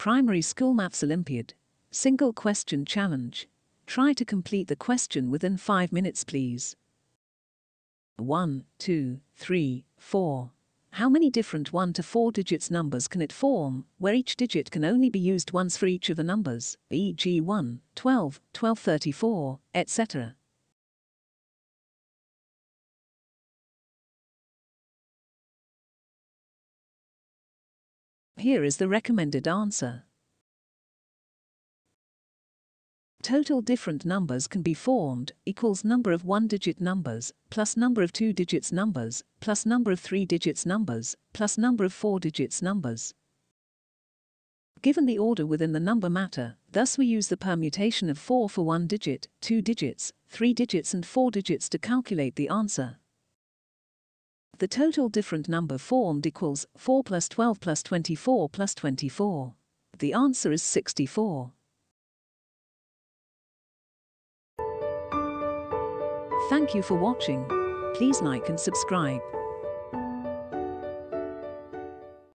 Primary School Maths Olympiad. Single question challenge. Try to complete the question within 5 minutes, please. 1, 2, 3, 4. How many different 1 to 4 digits numbers can it form, where each digit can only be used once for each of the numbers, e.g. 1, 12, 1234, etc.? Here is the recommended answer. Total different numbers can be formed equals number of one-digit numbers plus number of two digits numbers plus number of three digits numbers plus number of four digits numbers. Given the order within the number matter, thus we use the permutation of 4 for one digit, 2 digits, 3 digits and 4 digits to calculate the answer. The total different number formed equals 4 plus 12 plus 24 plus 24. The answer is 64. Thank you for watching. Please like and subscribe.